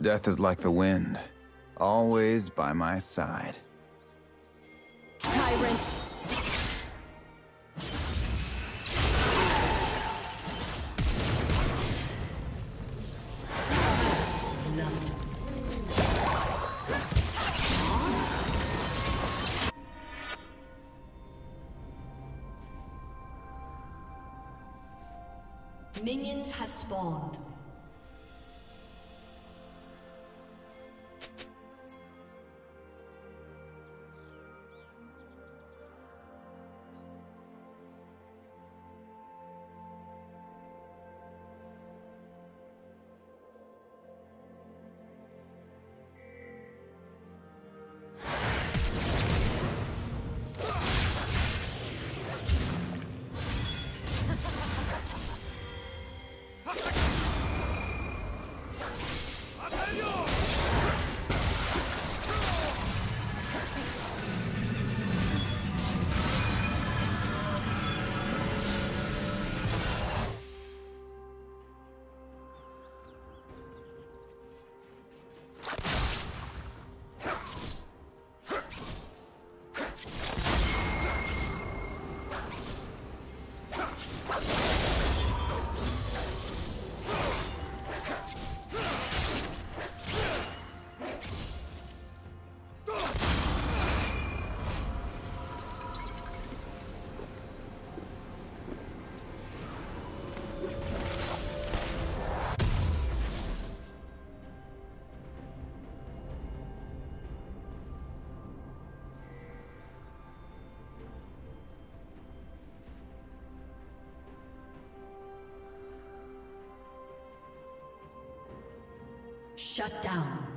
Death is like the wind, always by my side. Tyrant! Minions have spawned. I'll tell you! Shut down.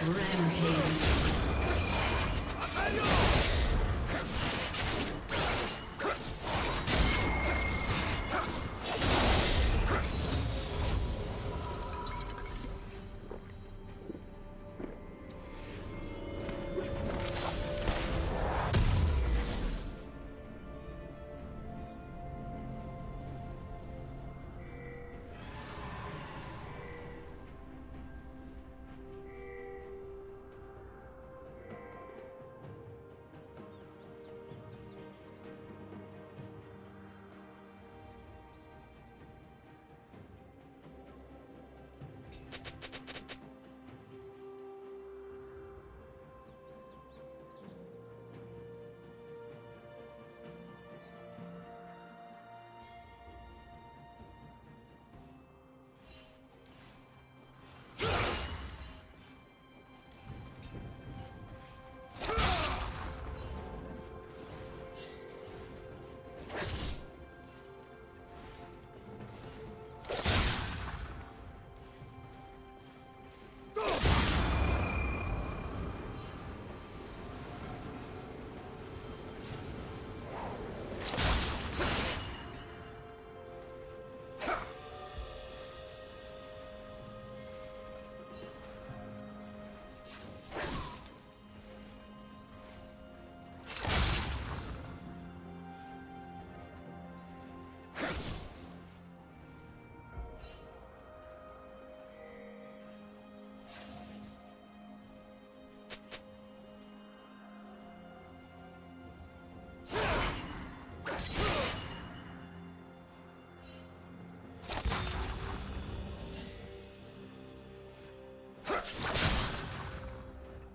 Rampage.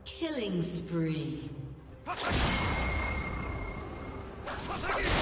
Killing spree.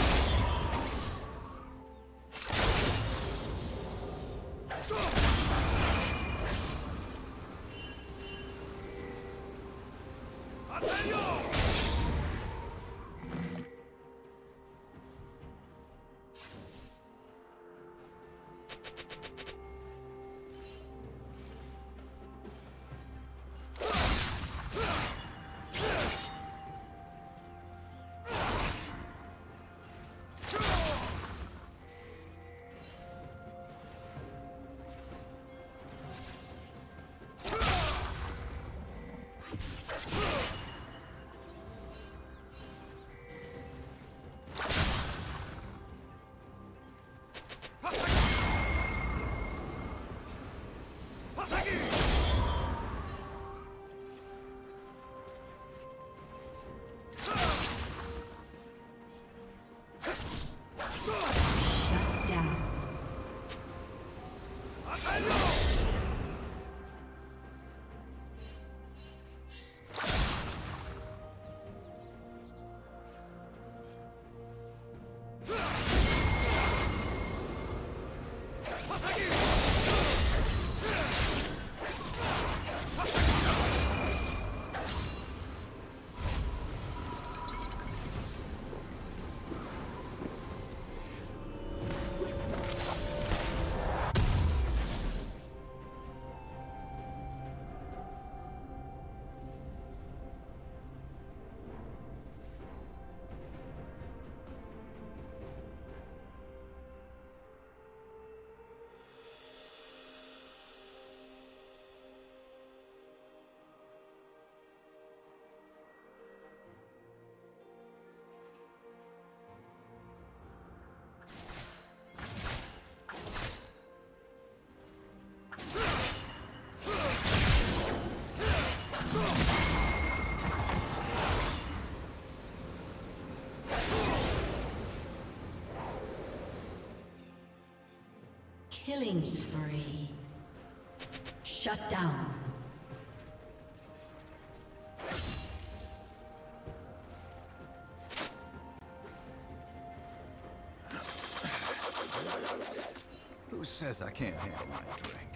Killing spree. Shut down. Who says I can't handle my drink?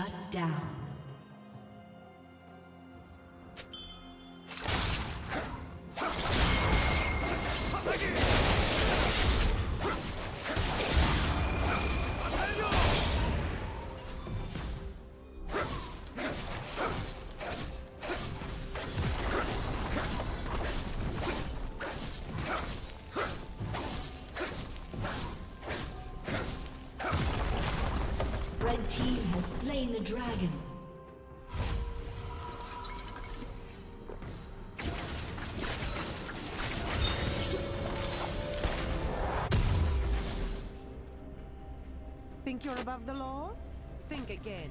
Shut down. The dragon. Think you're above the law? Think again.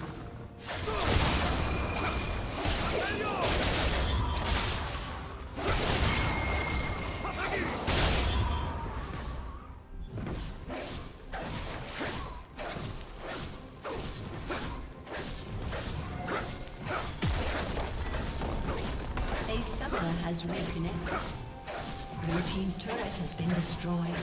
Blue team's turret has been destroyed.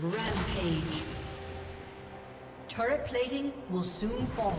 Rampage. Turret plating will soon fall.